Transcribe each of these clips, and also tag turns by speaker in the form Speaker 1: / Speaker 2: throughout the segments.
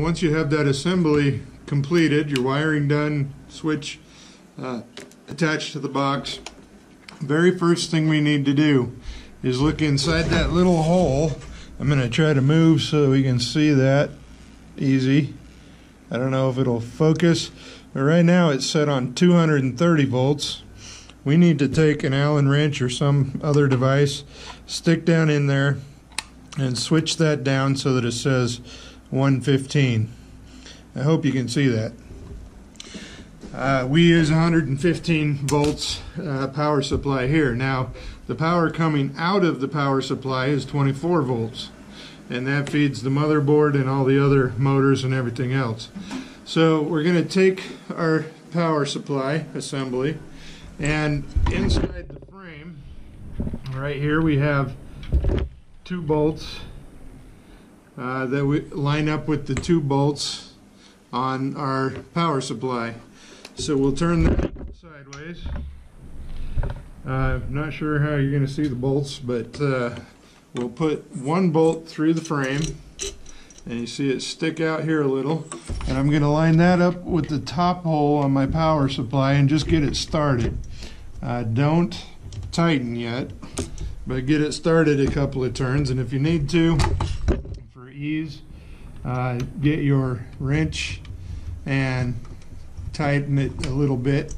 Speaker 1: Once you have that assembly completed, your wiring done, switch uh, attached to the box, very first thing we need to do is look inside that little hole. I'm going to try to move so we can see that easy. I don't know if it'll focus, but right now it's set on 230 volts. We need to take an Allen wrench or some other device, stick down in there, and switch that down so that it says 115. I hope you can see that. Uh, we use 115 volts uh, power supply here. Now, the power coming out of the power supply is 24 volts, and that feeds the motherboard and all the other motors and everything else. So we're going to take our power supply assembly, and inside the frame, right here, we have two bolts uh, that we line up with the two bolts on our power supply. So we'll turn that sideways. Uh, not sure how you're going to see the bolts, but uh, we'll put one bolt through the frame and you see it stick out here a little and I'm going to line that up with the top hole on my power supply and just get it started. Uh, don't tighten yet, but get it started a couple of turns and if you need to, ease, uh, get your wrench and tighten it a little bit.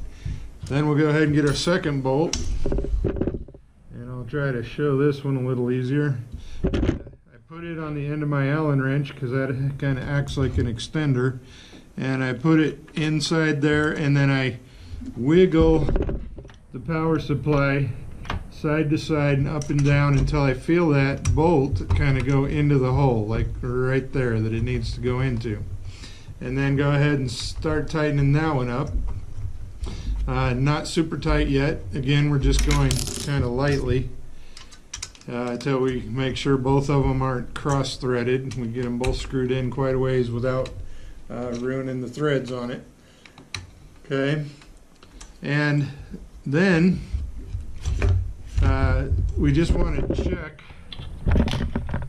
Speaker 1: Then we'll go ahead and get our second bolt. And I'll try to show this one a little easier. I put it on the end of my Allen wrench because that kind of acts like an extender. And I put it inside there and then I wiggle the power supply side to side and up and down until I feel that bolt kind of go into the hole, like right there that it needs to go into and then go ahead and start tightening that one up. Uh, not super tight yet. Again, we're just going kind of lightly uh, until we make sure both of them aren't cross-threaded. We get them both screwed in quite a ways without uh, ruining the threads on it. Okay, and then we just want to check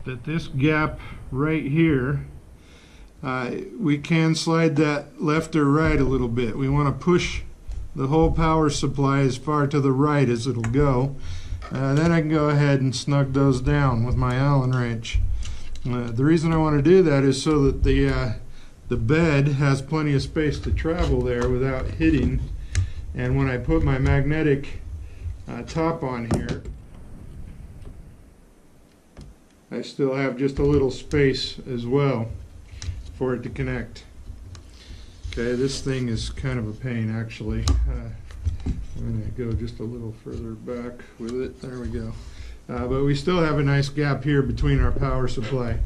Speaker 1: that this gap right here uh, we can slide that left or right a little bit. We want to push the whole power supply as far to the right as it'll go. Uh, then I can go ahead and snug those down with my Allen wrench. Uh, the reason I want to do that is so that the uh, the bed has plenty of space to travel there without hitting. And when I put my magnetic uh, top on here, I still have just a little space as well for it to connect. Okay, this thing is kind of a pain actually. Uh, I'm going to go just a little further back with it. There we go. Uh, but we still have a nice gap here between our power supply.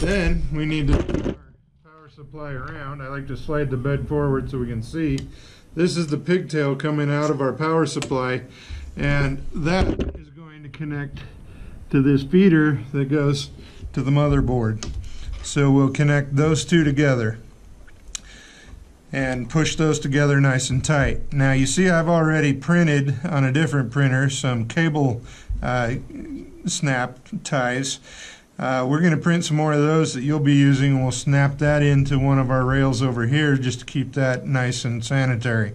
Speaker 1: Then we need to power supply around. I like to slide the bed forward so we can see. This is the pigtail coming out of our power supply and that is going to connect to this feeder that goes to the motherboard. So we'll connect those two together and push those together nice and tight. Now you see I've already printed on a different printer some cable uh, snap ties. Uh, we're going to print some more of those that you'll be using and we'll snap that into one of our rails over here just to keep that nice and sanitary.